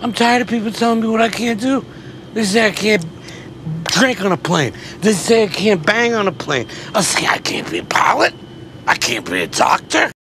I'm tired of people telling me what I can't do. They say I can't drink on a plane. They say I can't bang on a plane. I say I can't be a pilot. I can't be a doctor.